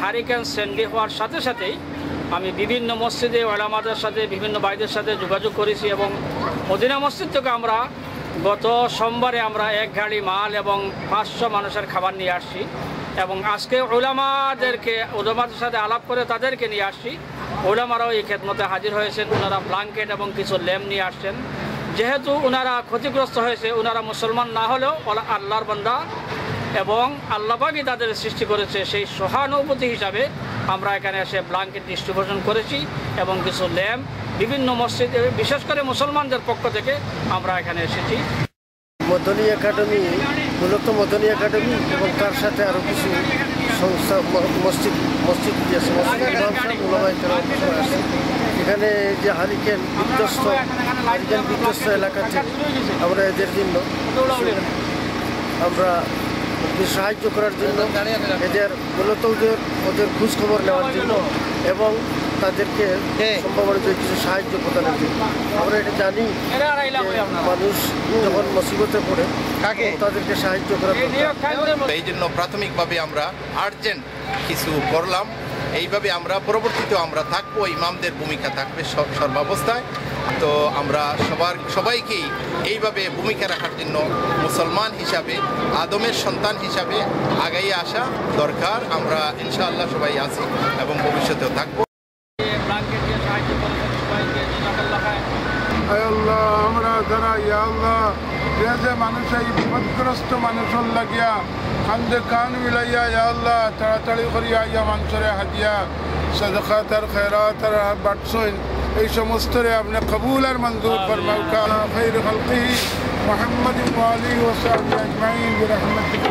Hurricane Sandy হওয়ার সাথে সাথেই আমি বিভিন্ন মসজিদে, ওলামাদের সাথে, বিভিন্ন ভাইদের সাথে যোগাযোগ করেছি এবং মদিনা মসজিদ থেকে আমরা গত সোমবারে আমরা এক গাড়ি মাল এবং পাঁচশো মানুষের খাবার নিয়ে আসছি এবং আজকে ওলামাদেরকে, ওলামাদের সাথে আলাপ করে তাদেরকে নিয়ে আসছি। ওলামারাও এই খেদমতে হাজির হয়েছেন। ওনারা ব্লাঙ্কেট এবং কিছু ল্যাম্প নিয়ে আসছেন। যেহেতু ওনারা ক্ষতিগ্রস্ত হয়েছে ওনারা মুসলমান না হলেও আল্লাহর বান্দা এবং আল্লাপাকই তাদের সৃষ্টি করেছে, সেই সহানুভূতি হিসাবে আমরা এখানে এসে ব্লাঙ্কেট ডিস্ট্রিবিউশন করেছি এবং কিছু ল্যাম্প বিভিন্ন মসজিদে, বিশেষ করে মুসলমানদের পক্ষ থেকে আমরা এখানে এসেছি মদনী একাডেমি মূলত মদনী একাডেমি এবং তার সাথে আরও কিছু সংস্থা মসজিদ মসজিদ আছে মসজিদ আছে। এখানে যে হারিকেন বিধ্বস্ত হারিকেন বিধ্বস্ত এলাকা থেকে আমরা এদের জন্য আমরা সাহায্য করার জন্য এদের মূলত ওদের ওদের খোঁজ খবর নেওয়ার জন্য এবং তাদেরকে সম্ভাবনা কিছু সাহায্য প্রদানের জন্য। আমরা এটা জানি মানুষ যখন মুসিবতে পড়ে তাদেরকে সাহায্য করার। এই জন্য প্রাথমিকভাবে আমরা আর্জেন্ট কিছু করলাম। এইভাবে আমরা পরবর্তীতে আমরা থাকব ইমামদের ভূমিকা থাকবে সব সর্বাবস্থায়। তো আমরা সবার সবাইকেই এইভাবে ভূমিকা রাখার জন্য মুসলমান হিসাবে আদমের সন্তান হিসাবে আগাইয়ে আসা দরকার। আমরা ইনশাআল্লাহ সবাই আছি এবং ভবিষ্যতেও থাকব। আল্লাহ আমরা যারা ইয়া আল্লাহ যে যে মানুষ এই বিপদগ্রস্ত মানুষের লাগিয়া কান্দে কান মিলাইয়া ইয়া আল্লাহ তাড়াতাড়ি করিয়া ইয়া মানুষরে হাদিয়া সদকা তার খেরাত আর বাটসইন এই সমস্তরে আপনি কবুল আর মঞ্জুর ফরমাউকা খৈর ওয়ালি ওসাহবি আজমাইন বিরহমতিকা।